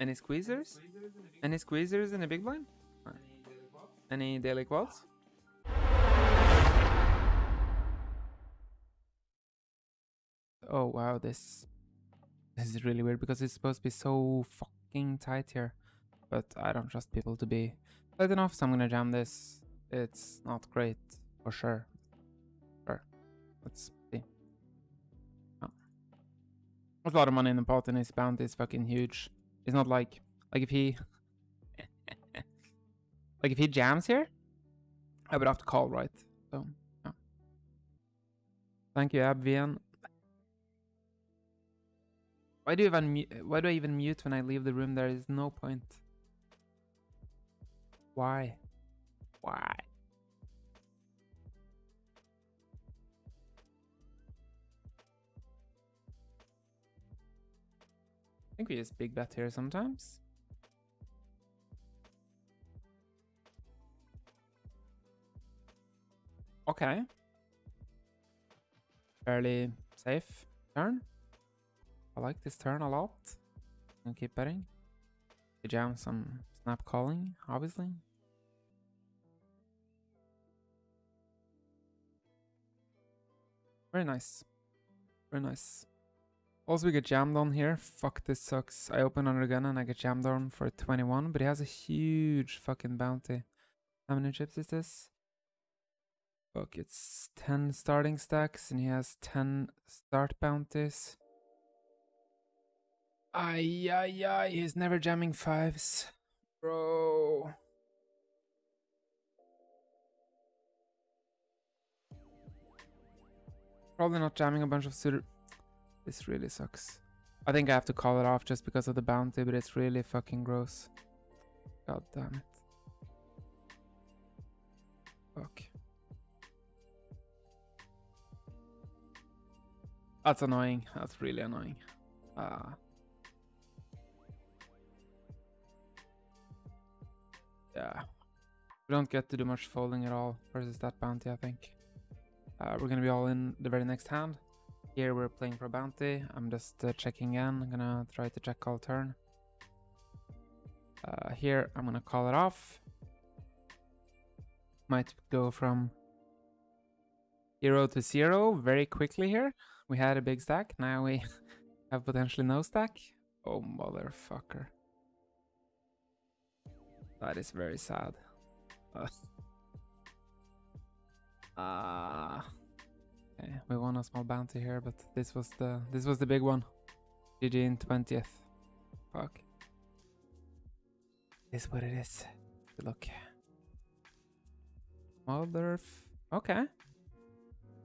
Any squeezers? Any squeezers in the big blind? Any daily quads? Oh wow, this this is really weird because it's supposed to be so fucking tight here. But I don't trust people to be tight enough, so I'm gonna jam this. It's not great for sure. Sure. Let's see. Oh. There's a lot of money in the pot and his bounty is fucking huge. It's not like like if he like if he jams here, I would have to call right. So yeah. Thank you, Abvian. Why do you even why do I even mute when I leave the room? There is no point. Why? Why? Think we just big bet here sometimes. Okay. Fairly safe turn. I like this turn a lot. Gonna keep betting. We jam some snap calling, obviously. Very nice. Very nice. Also, we get jammed on here. Fuck, this sucks. I open under gun and I get jammed on for 21, but he has a huge fucking bounty. How many chips is this? Fuck, it's 10 starting stacks and he has 10 start bounties. Ay, ay, ay, he's never jamming fives. Bro. Probably not jamming a bunch of. This really sucks. I think I have to call it off just because of the bounty, but it's really fucking gross. God damn it. Fuck. That's annoying. That's really annoying. Uh, yeah. We don't get to do much folding at all versus that bounty, I think. Uh, we're gonna be all in the very next hand. Here we're playing for bounty. I'm just uh, checking in. I'm gonna try to check all turn. Uh, here I'm gonna call it off. Might go from zero to zero very quickly here. We had a big stack. Now we have potentially no stack. Oh motherfucker. That is very sad. Uh, Ah. we won a small bounty here, but this was the this was the big one. GG in twentieth. Fuck. Is what it is. Good luck. Mother. Okay.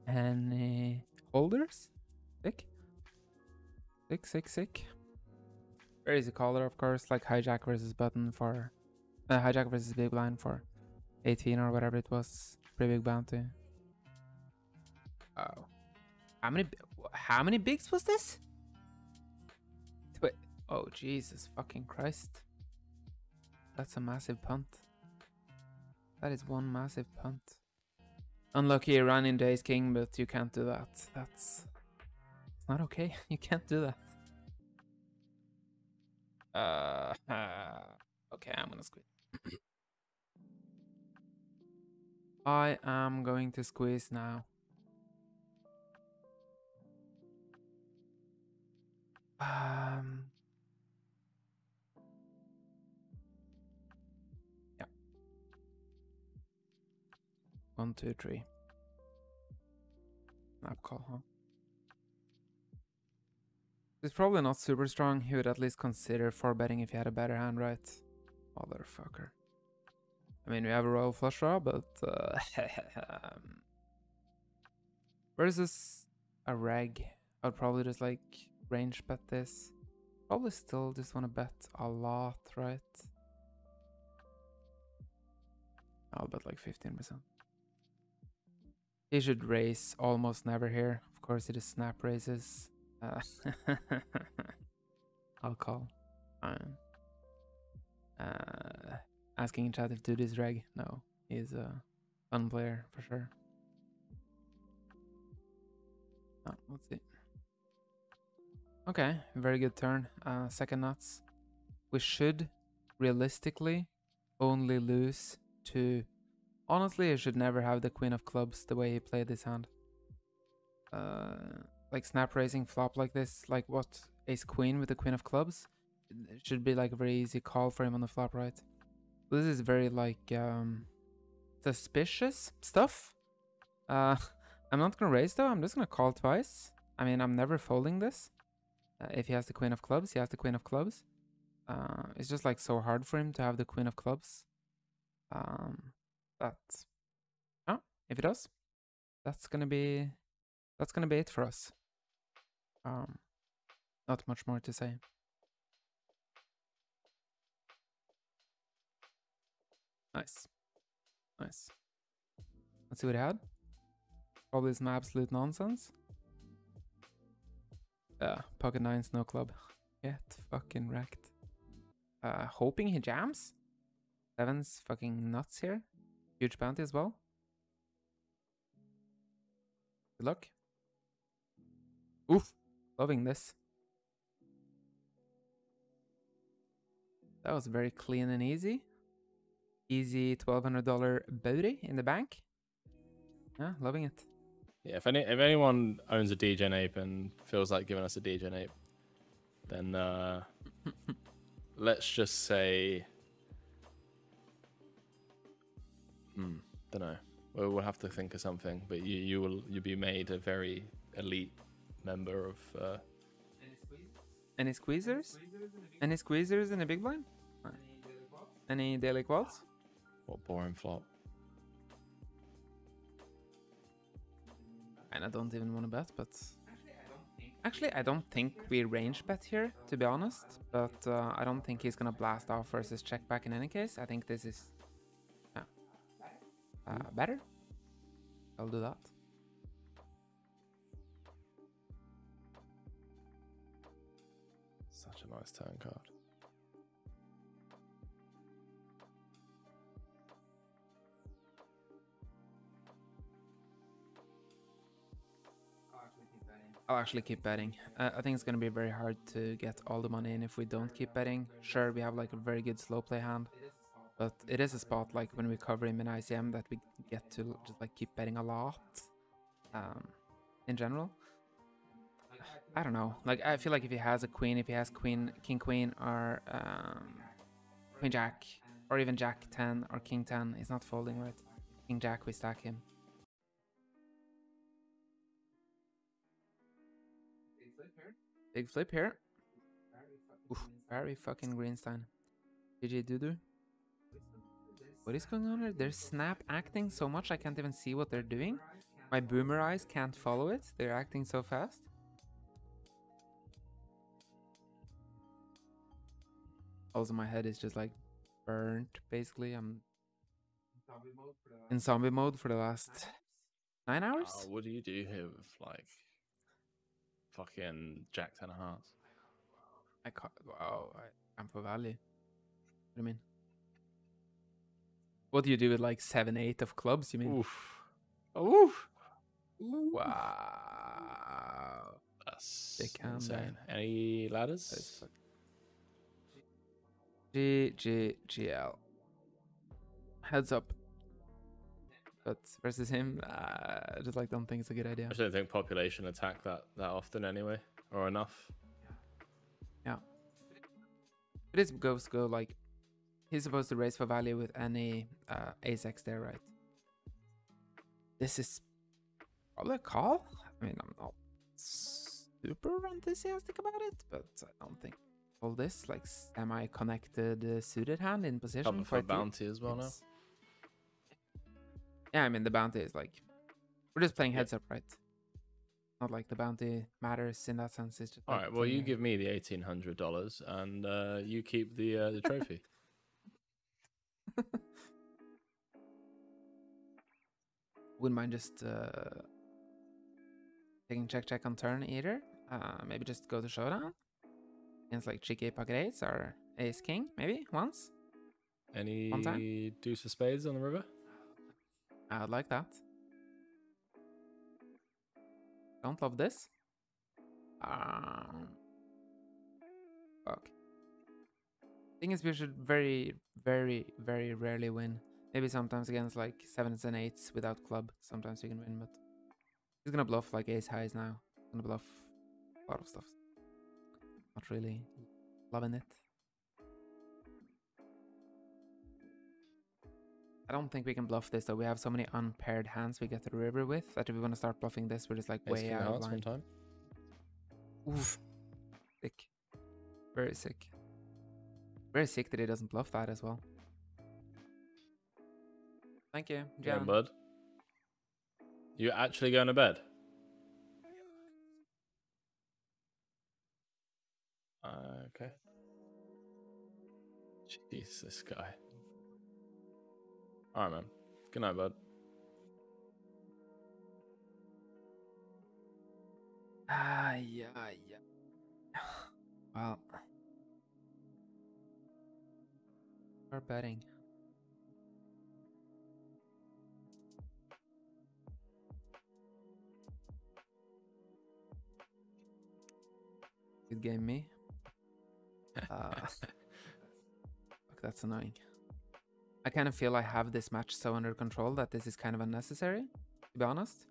Any holders? Sick. Sick, sick, sick. Very easy caller, of course, like hijack versus button for uh, hijack versus big blind for 18 or whatever it was. Pretty big bounty. Oh. How many how many bigs was this? Wait. Oh Jesus fucking Christ. That's a massive punt. That is one massive punt. Unlucky run Days King, but you can't do that. That's it's not okay. You can't do that. Uh okay, I'm gonna squeeze. I am going to squeeze now. Um. Yeah. One, two, three. Snap call, huh? It's probably not super strong. He would at least consider for betting if he had a better hand, right? Motherfucker. I mean, we have a royal flush draw, but uh, um, versus a reg, I'd probably just like range bet this. Probably still just want to bet a lot, right? I'll bet like 15%. He should raise almost never here. Of course, it is snap raises. Uh, I'll call. Fine. Uh, asking chat if dude is reg. No, he's a fun player for sure. Oh, let's see. Okay, very good turn. Uh, second nuts. we should realistically only lose to. Honestly, I should never have the queen of clubs the way he played this hand. Uh, like snap raising flop like this, like what ace queen with the queen of clubs, it should be like a very easy call for him on the flop, right? This is very like um suspicious stuff. Uh, I'm not gonna raise though. I'm just gonna call twice. I mean, I'm never folding this. Uh, if he has the queen of clubs, he has the queen of clubs. Uh, it's just like so hard for him to have the queen of clubs. Um, that, oh, if he does, that's gonna be, that's gonna be it for us. Um, not much more to say. Nice, nice. Let's see what he had. Probably some absolute nonsense. Uh, pocket nines, no club. Get fucking wrecked. Uh, hoping he jams. Seven's fucking nuts here. Huge bounty as well. Good luck. Oof. Loving this. That was very clean and easy. Easy $1,200 booty in the bank. Yeah, loving it. Yeah, if any if anyone owns a DJ ape and feels like giving us a DJ ape, then uh, let's just say, hmm, don't know. We'll, we'll have to think of something, but you you will you'll be made a very elite member of. Uh, Any squeezers? Any squeezers in a big blind? Any daily quads? what boring flop? And I don't even want to bet, but actually, I don't think we range bet here, to be honest. But uh, I don't think he's gonna blast off versus check back in any case. I think this is yeah, uh, better. I'll do that. Such a nice turn card. I'll actually keep betting. Uh, I think it's gonna be very hard to get all the money in if we don't keep betting. Sure, we have like a very good slow play hand, but it is a spot like when we cover him in ICM that we get to just like keep betting a lot. Um, in general, I don't know. Like I feel like if he has a queen, if he has queen, king queen, or um, queen jack, or even jack ten or king ten, he's not folding right. King jack, we stack him. Big flip here. Oof, very fucking Greenstein. GG Dudu. What is going on here? They're snap acting so much I can't even see what they're doing. My boomer eyes can't follow it. They're acting so fast. Also, my head is just like burnt. Basically, I'm in zombie mode for the last nine hours. Oh, what do you do here with like fucking Jack ten of hearts? I can't. Wow, I, I'm for value. What do you mean? What do you do with like seven, eight of clubs? You mean? Oof. Oof. Wow. That's hand there. insane. Any ladders? fuck- G G G L. Heads up. But versus him, uh, I just like don't think it's a good idea. I don't think population attack that that often anyway, or enough. Yeah. It is goes go like he's supposed to raise for value with any uh, ace x there, right? This is probably a call. I mean, I'm not super enthusiastic about it, but I don't think all this like semi-connected uh, suited hand in position Cover for bounty as well now. Yeah, I mean the bounty is like we're just playing heads up, right? Not like the bounty matters in that sense. It's just All like right. Well, you give me the eighteen hundred dollars, and uh, you keep the uh, the trophy. Wouldn't mind just uh, taking check check on turn either. Uh, maybe just go to showdown against like cheeky pocket or ace king maybe once. Any One time? deuce of spades on the river? I like that. Don't love this. Um, fuck. Thing is, we should very, very, very rarely win. Maybe sometimes against like sevens and eights without club. Sometimes we can win, but he's gonna bluff like ace highs now. Gonna bluff a lot of stuff. Not really loving it. I don't think we can bluff this though. We have so many unpaired hands we get to the river with that if we want to start bluffing this, we're just like way out of one line. time. Oof. Sick. Very sick. Very sick that he doesn't bluff that as well. Thank you, Yeah, bud. You actually going to bed? Uh, okay. Jeez, this guy. All right, man. Good night, bud. Ah, yeah, yeah. Well, we're betting. Good game, me. Uh, fuck, that's annoying. I kind of feel I have this match so under control that this is kind of unnecessary, to be honest.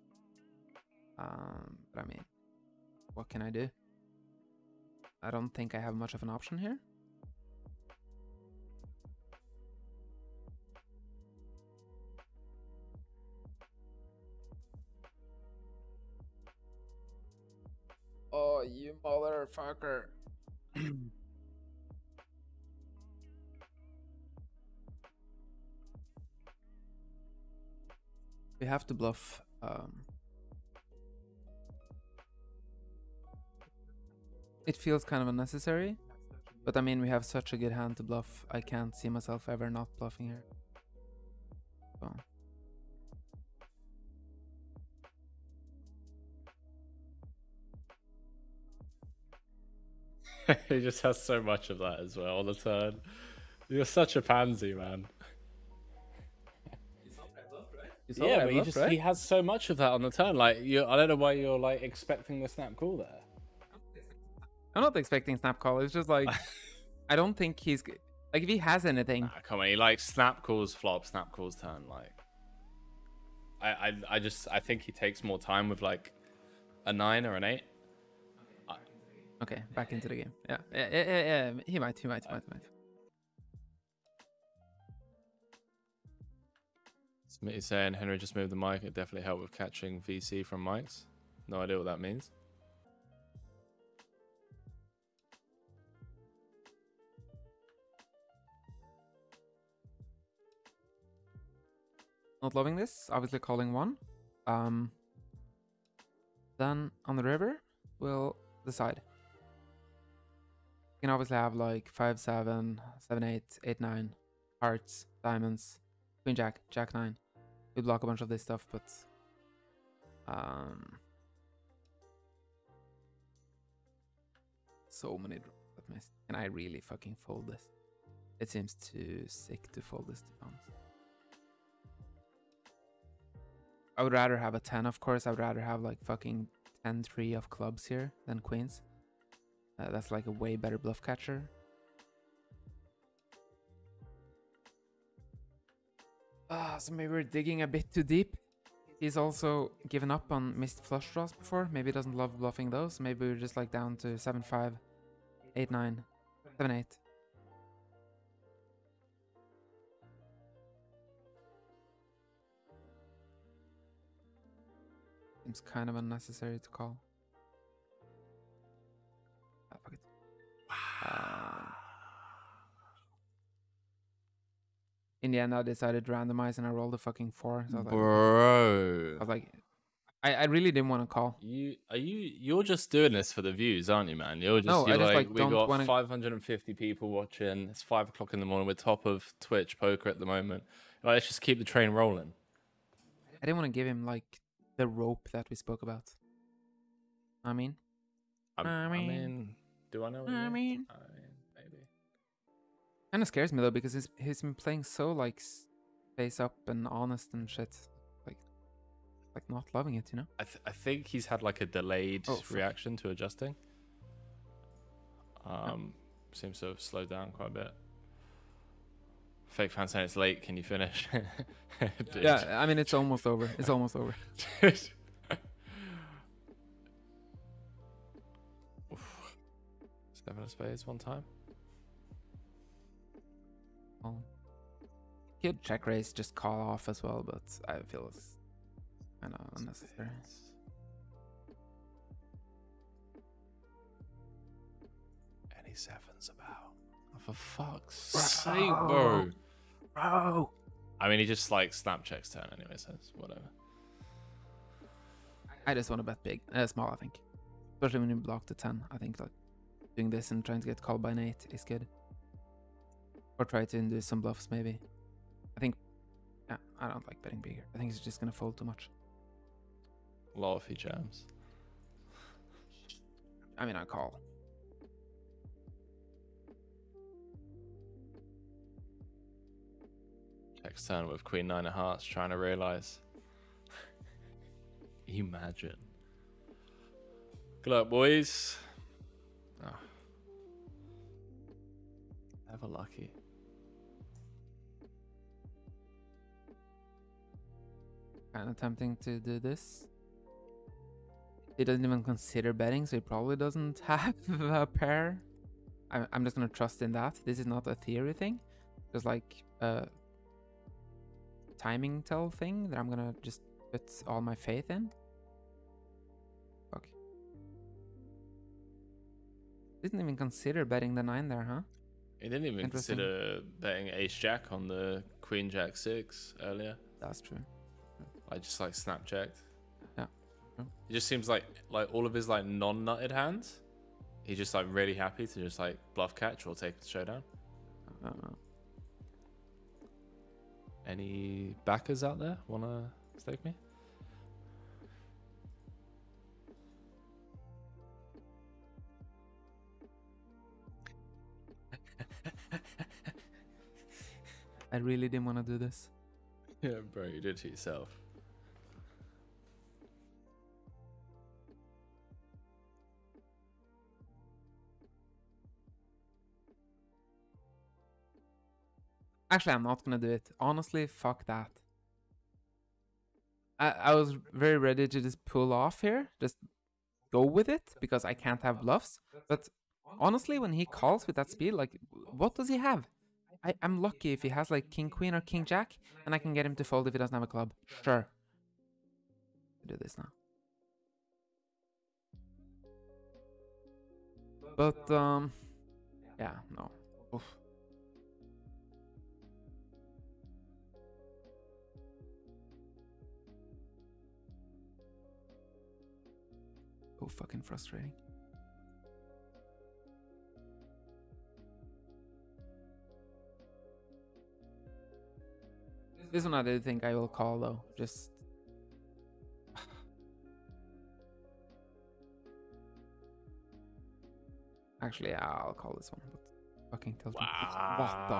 Um, but I mean, what can I do? I don't think I have much of an option here. Oh, you motherfucker. We have to bluff. Um, it feels kind of unnecessary, but I mean, we have such a good hand to bluff. I can't see myself ever not bluffing here. So. he just has so much of that as well on the turn. You're such a pansy, man. You Yeah, but he just right? he has so much of that on the turn. Like you, I don't know why you're like expecting the snap call there. I'm not expecting snap call. It's just like I don't think he's g- like if he has anything. Nah, come on, he like snap calls flop, snap calls turn. Like, I, I, I just I think he takes more time with like a nine or an eight. Okay, back into the game. Yeah, yeah, yeah, yeah. yeah. He might, he might, he might, he might. Smitty's saying Henry just moved the mic. It definitely helped with catching VC from mics. No idea what that means. Not loving this. Obviously calling one. Um. Then on the river, we'll decide. You can obviously have like five, seven, seven, eight, eight, nine, hearts, diamonds, queen, jack, jack nine. We block a bunch of this stuff, but um, so many that missed. Can I really fucking fold this? It seems too sick to fold this, to be honest. I would rather have a 10, of course. I would rather have like fucking 10 3 of clubs here than queens. Uh, that's like a way better bluff catcher. Ah, so maybe we're digging a bit too deep. He's also given up on missed flush draws before. Maybe he doesn't love bluffing those. Maybe we're just like down to 7 5, 8 9, 7 8. Seems kind of unnecessary to call. In the end, I decided to randomize and I rolled a fucking four. So I was like, Bro, I, was like I, I really didn't want to call. you are you you're just doing this for the views, aren't you, man? You're just, No, you're just, like, like, we don't got wanna- 550 people watching. It's five o'clock in the morning. We're top of Twitch poker at the moment. Like, let's just keep the train rolling. I didn't want to give him like the rope that we spoke about. I mean, I'm- I I mean- mean, do I know? What you I mean? mean, I mean, maybe. Kind of scares me though because he's he's been playing so like face up and honest and shit, like like not loving it, you know. I, th- I think he's had like a delayed Oh, reaction to adjusting. Um, seems to have slowed down quite a bit. Fake fan saying it's late. Can you finish? Yeah, I mean it's almost over. It's almost over. Seven of spades one time. Well, could check raise, just call off as well, but I feel it's kind of unnecessary. Any sevens about? Oh, for fuck's sake, bro. Bro, I mean, he just like snap checks turn anyway, so it's whatever. I just want to bet big, uh, small. I think, especially when you block the ten. I think like doing this and trying to get called by an eight is good. Or try to do some bluffs maybe. I think, yeah, I don't like betting bigger. I think it's just gonna fold too much. Lot of he jams. I mean, I call. Next turn with queen nine of hearts, trying to realize. Imagine. Good luck, boys. Oh. Ever lucky. Kind of tempting to do this. He doesn't even consider betting, so he probably doesn't have a pair. I'm, I'm just gonna trust in that. This is not a theory thing, just like a timing tell thing that I'm gonna just put all my faith in. Fuck. Didn't even consider betting the nine there, huh? He didn't even consider betting ace jack on the queen jack six earlier. That's true. I just like snap checked. Yeah. Yeah. It just seems like like all of his like non nutted hands. He's just like really happy to just like bluff catch or take the showdown. I don't know. Any backers out there wanna stake me? I really didn't want to do this. Yeah, bro, you did it to yourself. Actually, I'm not gonna do it. Honestly, fuck that. I, I was very ready to just pull off here, just go with it because I can't have bluffs. But honestly, when he calls with that speed, like, what does he have? I, I'm lucky if he has like king queen or king jack, and I can get him to fold if he doesn't have a club. Sure. Do this now. But um, yeah, no. Oof. So fucking frustrating. This one I do think I will call though. Just actually, yeah, I'll call this one. But fucking tilt. me it's- Wow. what the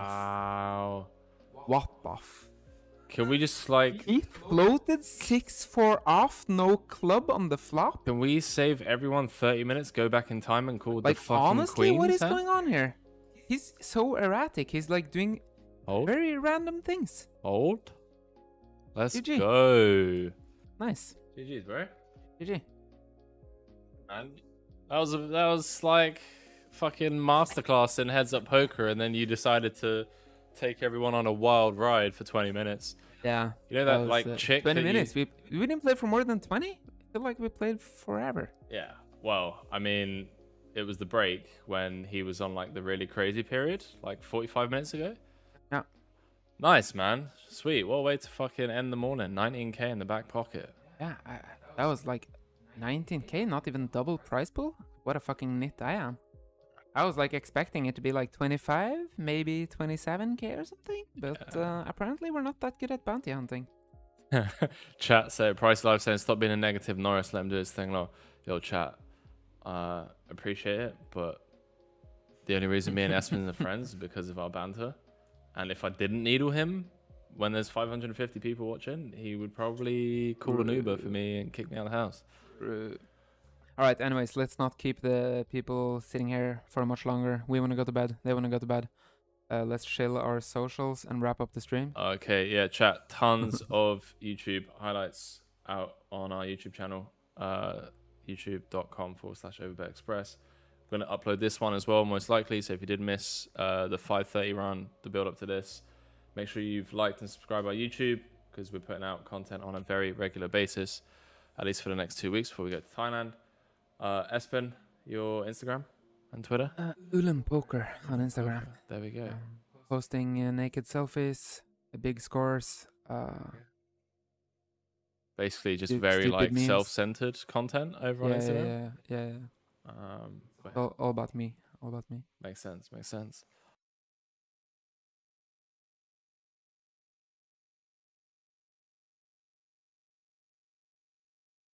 f- what the f- Can we just like He floated six four off, no club on the flop. can we save everyone 30 minutes, go back in time and call Like the fucking honestly, queen? what is Sam? going on here? He's so erratic. He's like doing Hold. very random things. Hold. Let's GG. go. Nice. GG's, bro. GG. And that was a, that was like fucking masterclass in heads up poker, and then you decided to take everyone on a wild ride for 20 minutes. Yeah. You know that, was, like uh, chick. Twenty that you- minutes. We we didn't play for more than twenty. I feel like we played forever. Yeah. Well, I mean, it was the break when he was on like the really crazy period, like 45 minutes ago. Yeah. Nice, man. Sweet. What a way to fucking end the morning. 19k in the back pocket. Yeah, I, that was like 19k, not even double price pool. What a fucking nit I am. I was like expecting it to be like 25, maybe 27k or something, but uh, apparently we're not that good at bounty hunting. chat said Price Live saying stop being a negative. Norris let him do his thing. Lo, yo, chat. Uh, appreciate it, but the only reason me and Espen are friends is because of our banter. And if I didn't needle him when there's 550 people watching, he would probably call an Uber for me and kick me out of the house. All right, anyways, let's not keep the people sitting here for much longer. We want to go to bed. They want to go to bed. uh, let's chill our socials and wrap up the stream. Okay, yeah, chat. Tons of YouTube highlights out on our YouTube channel, uh, youtube.com forward slash Overbet Express. I'm going to upload this one as well, most likely. So if you did miss uh, the 5:30 run, the build up to this, make sure you've liked and subscribed our YouTube because we're putting out content on a very regular basis, at least for the next two weeks before we go to Thailand. Uh, Espen, your Instagram and Twitter. Uh, Uhlen Poker on Instagram. There we go. Um, posting uh, naked selfies, big scores. Uh, Basically, just very like memes. self-centered content over on yeah, yeah, Instagram. yeah, yeah, yeah. Um, All, all about me. All about me. makes sense. Makes sense.